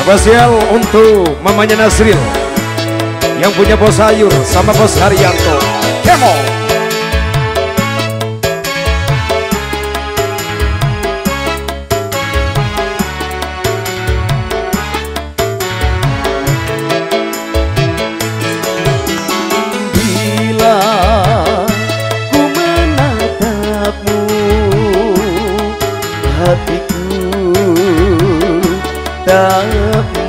Spesial untuk mamanya Nasril Yang punya bos sayur sama bos Haryanto. Kemo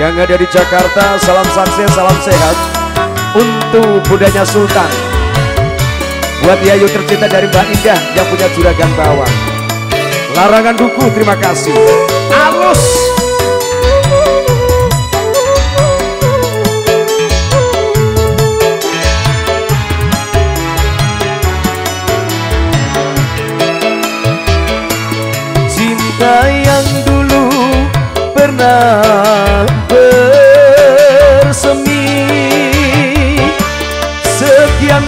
Yang ada di Jakarta salam sukses, salam sehat. Untuk budanya Sultan. Buat Yayu tercinta dari Mbak Indah yang punya juragan bawang. Larangan duku terima kasih. Alus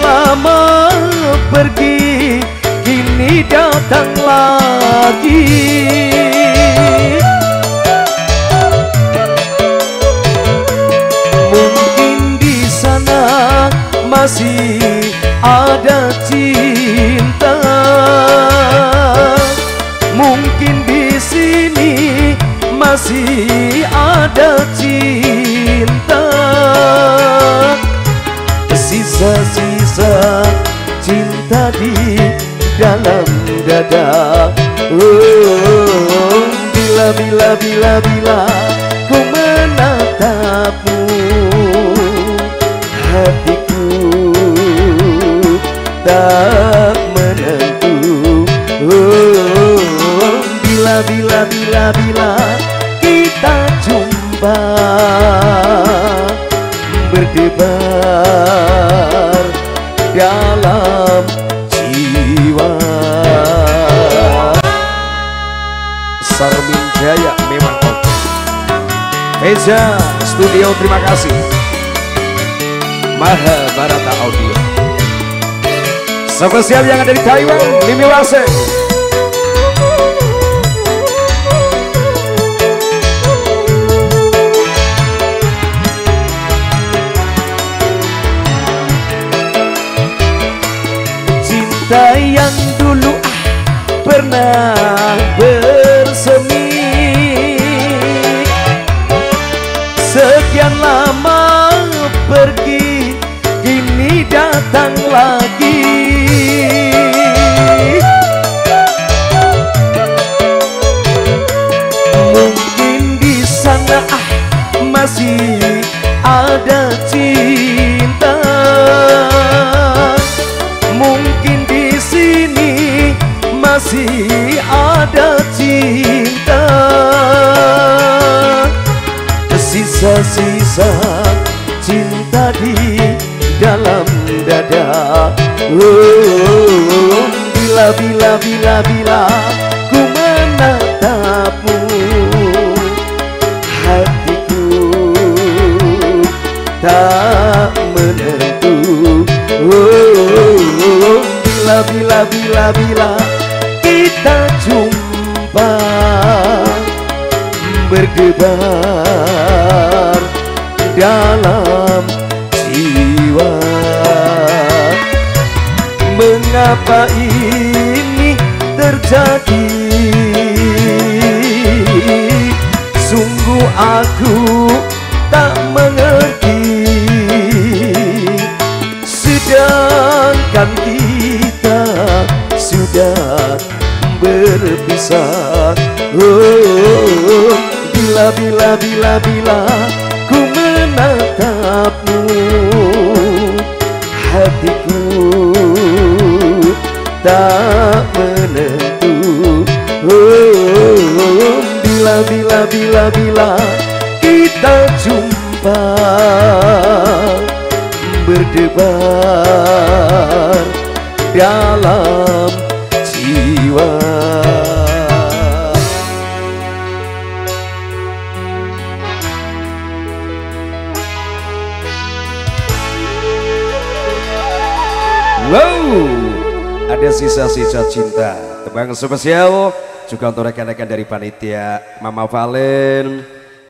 lama pergi kini datang lagi. Mungkin di sana masih ada cinta. Mungkin di sini masih ada cinta. Sisa-sisa cinta di dalam dada. Oh, bila, bila, bila, bila ku menatapmu Hatiku tak menentu. Oh, bila bila bila bila kita jumpa berdebar Eja Studio terima kasih. Mahabharata Audio. Spesial yang ada di Taiwan? Mimi Wase. Kita yang dulu pernah cinta. Masih ada cinta. Sisa-sisa cinta di dalam dada. Oh, Bila, bila, bila, bila Bila, bila, kita jumpa berdebar dalam jiwa. Mengapa ini terjadi? Sungguh aku oh, Bila, bila, bila, bila ku menatapmu Hatiku tak menentu. Oh, Bila, bila, bila, bila kita jumpa Berdebar dalam jiwa Wow, ada sisa-sisa cinta. Tebang spesial juga untuk rekan-rekan dari panitia Mama Valen,